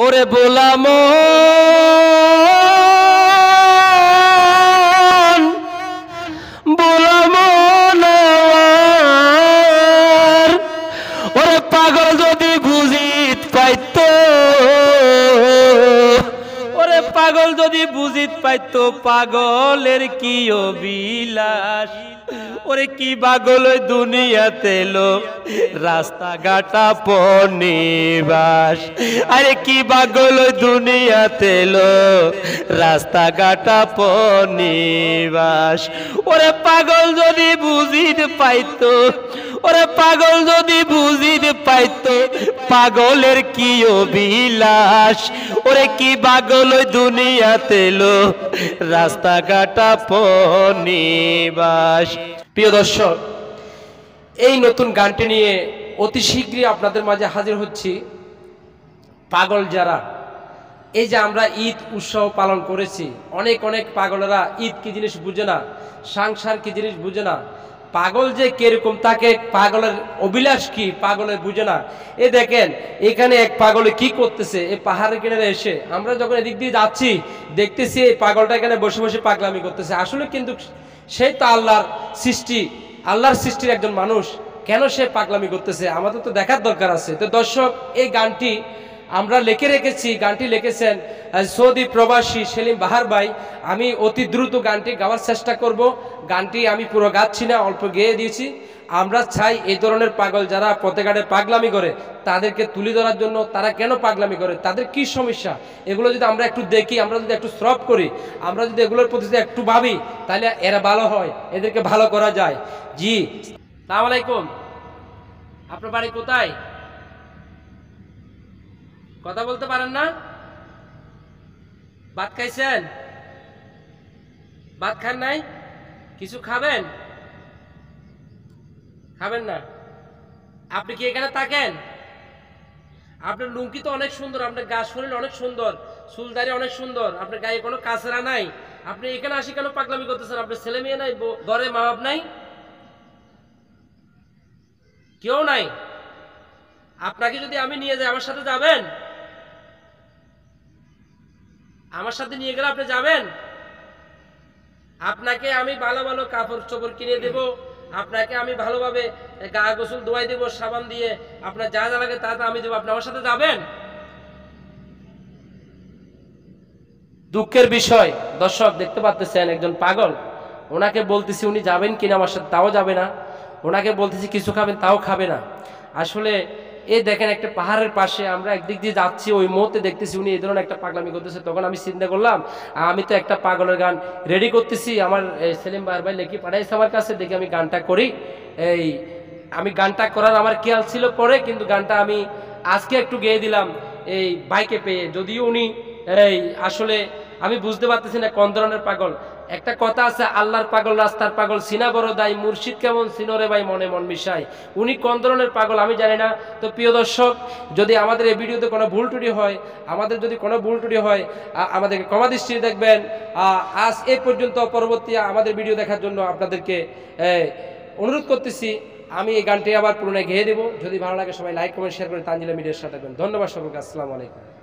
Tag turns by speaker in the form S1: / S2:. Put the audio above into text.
S1: ওরে বোলাম। বোলাম। পাগল যদি বুঝিত পাইতো, পাগলের কি অবিলাস ওরে কি পাগল ওই দুনিয়াতে লো রাস্তাঘাটা পনিবাস। আরে কি পাগল ওই দুনিয়াতে লো রাস্তাঘাটা পনিবাস। ওরে পাগল যদি বুঝিতে পাইতো, ওরে পাগল যদি বুঝিতে পাইতো পাগলের কি অবিলাস ওরে কি পাগল দুনিয়াতে লো রাস্তাঘাটা পনিবাস। প্রিয় দর্শক, এই নতুন গানটি নিয়ে অতি শীঘ্রই আপনাদের মাঝে হাজির হচ্ছি পাগল যারা। এই যে আমরা ঈদ উৎসব পালন করেছি, অনেক অনেক পাগলেরা ঈদ কি জিনিস বুঝে না, সংসার কি জিনিস বুঝে না পাগল যে কীরকম, তাকে পাগলের অভিলাষ কি? পাগলের বুঝে না। এ দেখেন, এখানে এক পাগলে কি করতেছে? এই পাহাড়ের কিনারে এসে, আমরা যখন এদিক দিয়ে যাচ্ছি, দেখতেছি এই পাগলটা এখানে বসে বসে পাগলামি করতেছে। আসলে কিন্তু সেই তো আল্লাহর সৃষ্টি, আল্লাহর সৃষ্টির একজন মানুষ। কেন সে পাগলামি করতেছে? আমাদের তো দেখার দরকার আছে। তো দর্শক, এই গানটি আমরা লিখে রেখেছি, গানটি লিখেছেন সৌদি প্রবাসী সেলিম বাহার ভাই। আমি অতি দ্রুত গানটি গাওয়ার চেষ্টা করব। গানটি আমি পুরো গাচ্ছি না, অল্প গেয়ে দিয়েছি। আমরা চাই এই ধরনের পাগল যারা পথে ঘাটে পাগলামি করে, তাদেরকে তুলে ধরার জন্য তারা কেন পাগলামি করে? তাদের কি সমস্যা? এগুলো যদি আমরা একটু দেখি, আমরা যদি একটু শ্রব করি, আমরা যদি এগুলোর প্রতি একটু ভাবি, তাহলে এরা ভালো হয়, এদেরকে ভালো করা যায়। জি, সালাম আলাইকুম। আপনার বাড়ি কোথায়? কথা বলতে পারেন না? ভাত খাইছেন? ভাত খান নাই? কিছু খাবেন? খাবেন না। আপনি কি এখানে থাকেন? আপনার লুঙ্কি তো অনেক সুন্দর, আপনার গা শরীর অনেক সুন্দর চুলদারি অনেক সুন্দর, আপনার গায়ে কোনো কাঁচরা নাই। আপনি এখানে আসি কেন পাগলামি করতেছেন? আপনার ছেলে মেয়ে নাই ঘরে মা বাপ নাই? কেউ নাই? আপনাকে যদি আমি নিয়ে যাই, আমার সাথে যাবেন? আমার সাথে নিয়ে গেলে আপনি যাবেন? আপনাকে আমি ভালো ভালো কাপড় চোপড় কিনে দেব, আপনাকে আমি ভালোভাবে গা গোসল ধোয়াই দেবো, সাবান দিয়ে, আপনার যা যা লাগে তা তা আমি দেবো। আপনি আমার সাথে যাবেন? দুঃখের বিষয়, দর্শক দেখতে পাচ্ছেন একজন পাগল। ওনাকে বলতেছি উনি যাবেন কিনা আমার সাথে, তাও যাবে না। ওনাকে বলতেছি কিছু খাবেন, তাও খাবে না। আসলে এই দেখেন একটা পাহাড়ের পাশে আমরা একদিক দিয়ে যাচ্ছি, ওই মুহূর্তে দেখতেছি উনি এই ধরনের একটা পাগলামি করতেছে। তখন আমি চিন্তা করলাম, আমি তো একটা পাগলের গান রেডি করতেছি, আমার সেলিম বার ভাই লেখি পাঠাইছে আমার কাছে, দেখি আমি গানটা করি। এই, আমি গানটা করার আমার খেয়াল ছিল পরে, কিন্তু গানটা আমি আজকে একটু গেয়ে দিলাম এই বাইকে পেয়ে। যদিও উনি, এই, আসলে আমি বুঝতে পারতেছি না কোন ধরনের পাগল। একটা কথা আছে, আল্লাহর পাগল, রাস্তার পাগল, সিনা বড় দায় মুর্শিদ কেমন সিনরে ভাই, মনে মন মিশাই উনি কোন ধরনের পাগল আমি জানি না। তো প্রিয় দর্শক, যদি আমাদের এই ভিডিওতে কোনো ভুল টুটি হয়, আমাদের যদি কোনো ভুল টুটি হয় আমাদেরকে ক্ষমা দৃষ্টি দেখবেন। আজ এ পর্যন্ত পরবর্তী আমাদের ভিডিও দেখার জন্য আপনাদেরকে অনুরোধ করতেছি। আমি এই গানটি আবার পুরোনো গেয়ে দেবো। যদি ভালো লাগে সবাই লাইক, কমেন্ট, শেয়ার করে তানজিলা মিডিয়ার সাথে ধন্যবাদ সকলকে আসসালামু আলাইকুম।